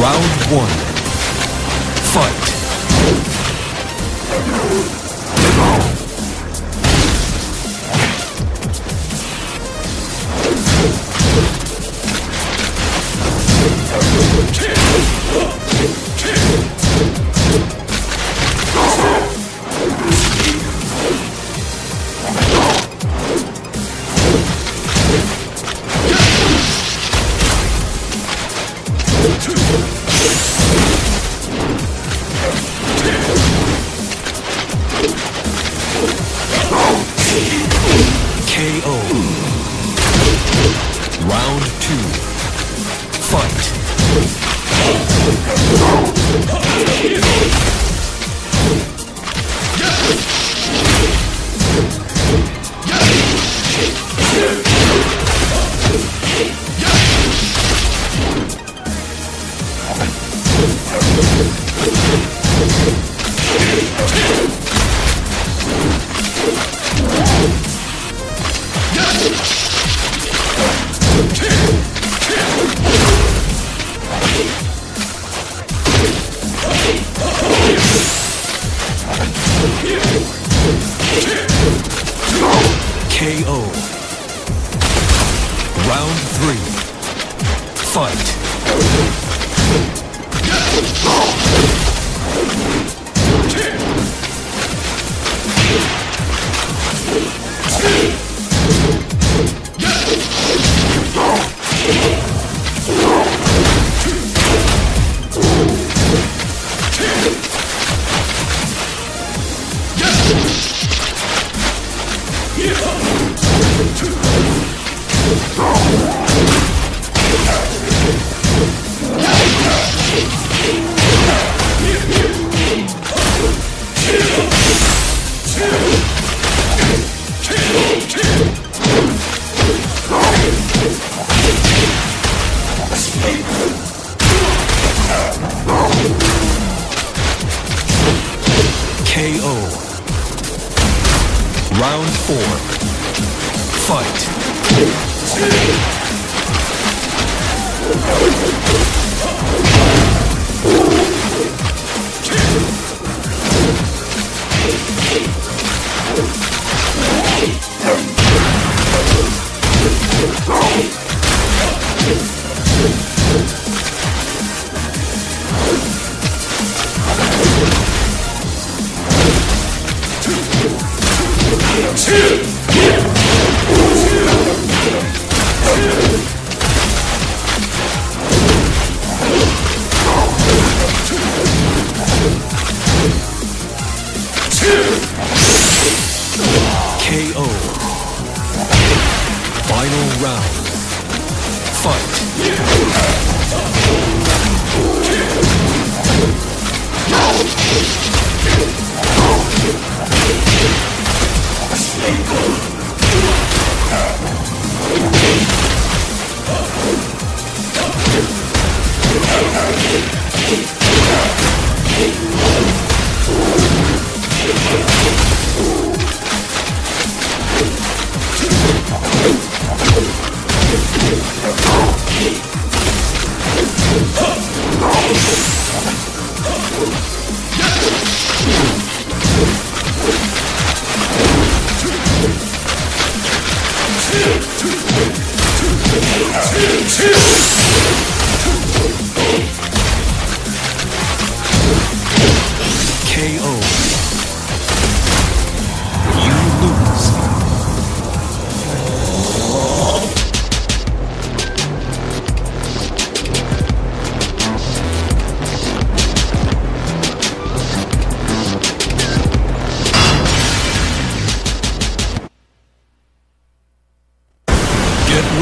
Round one. KO.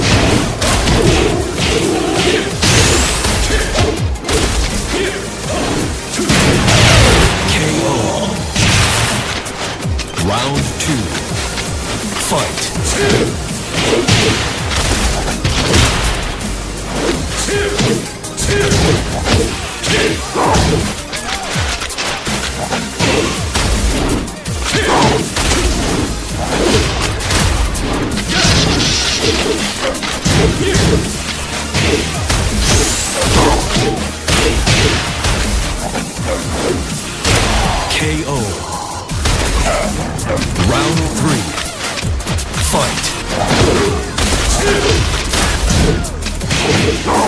Okay. KO.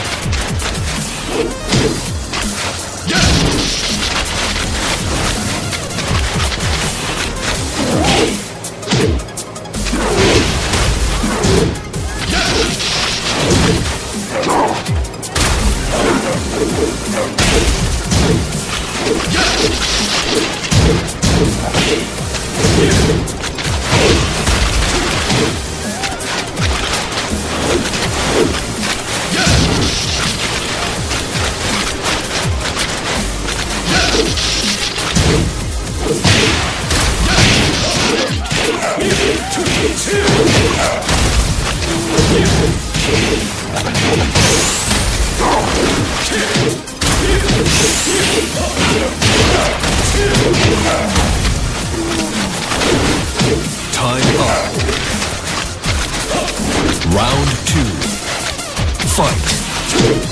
Round two. Fight.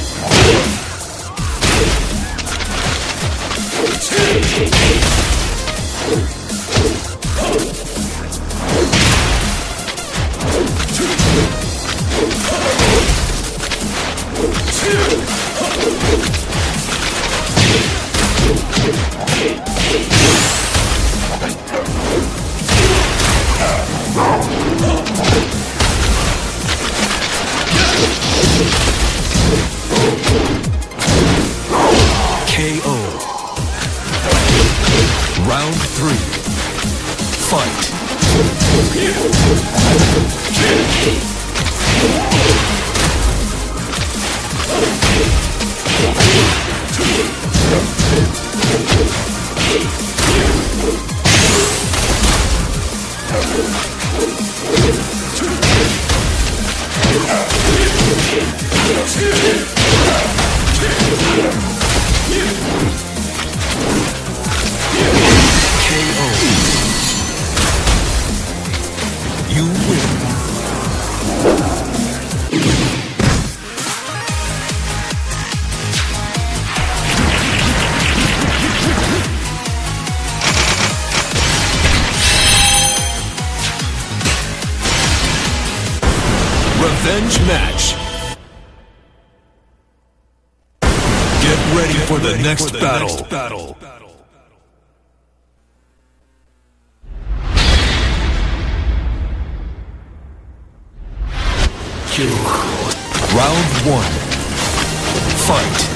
Revenge match. Get ready for the next battle. Round one. Fight.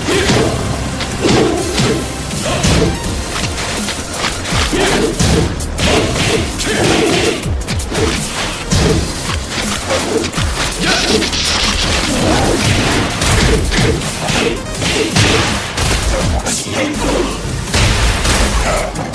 Let's go.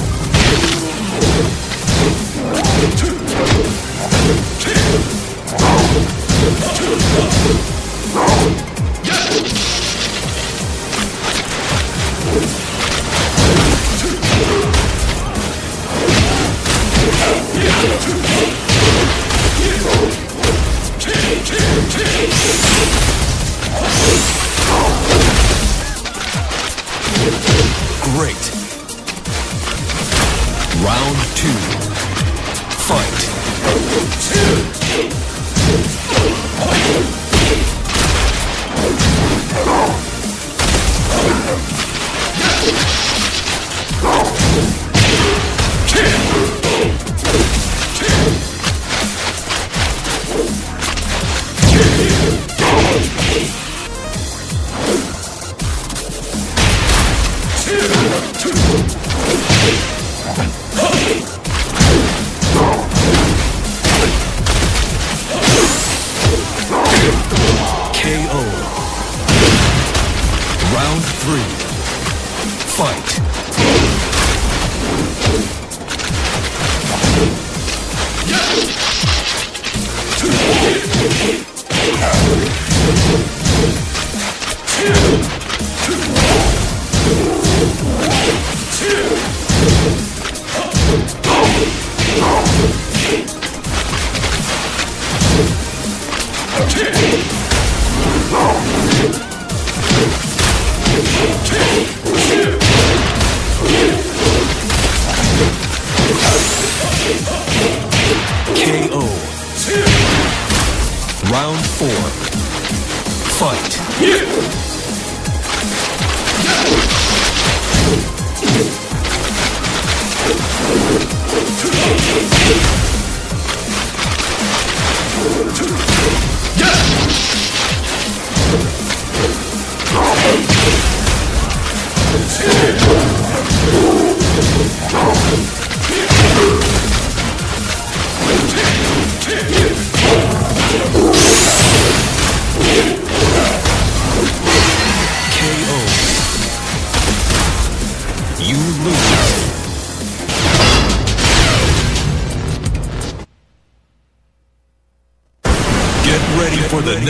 KO.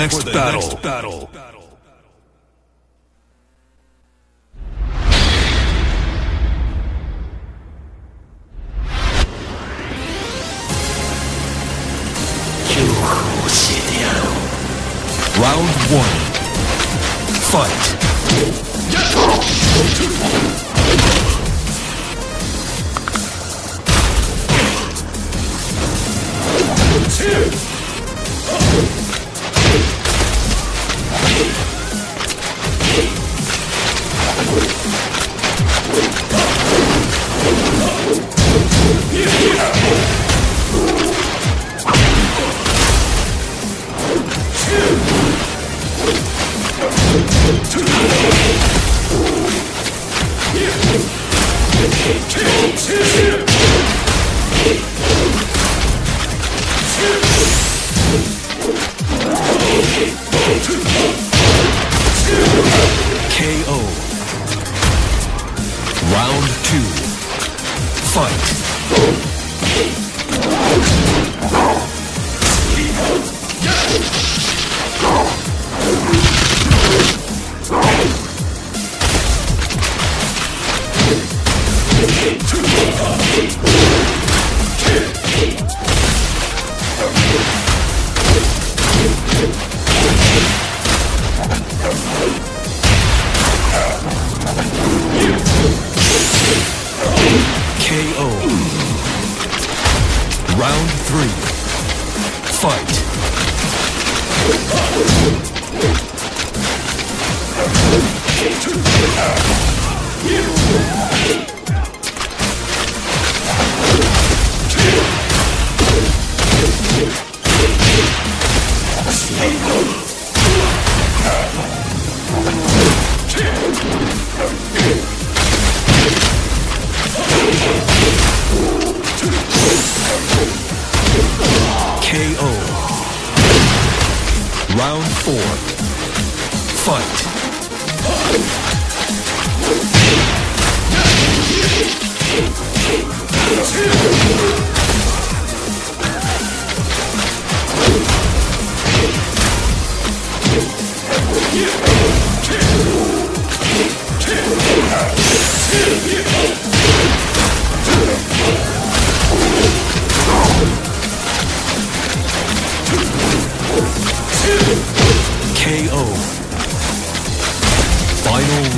For the next battle. Round one. Fight. KO.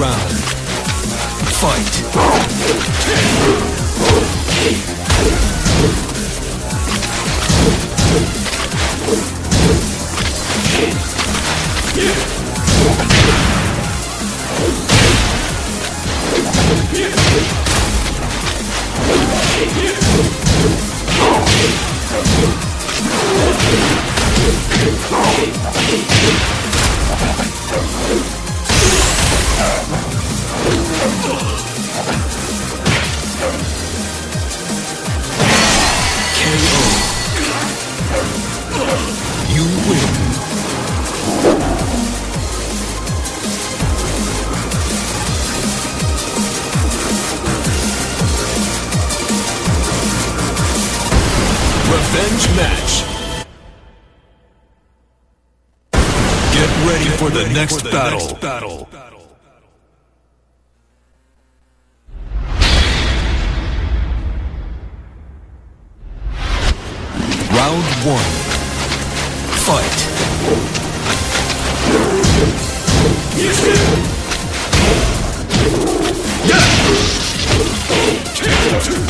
Round. Fight. You win. Revenge match. Get ready for the next battle. Round one. Great.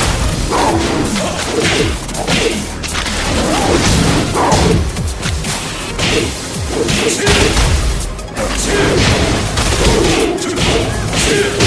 Two!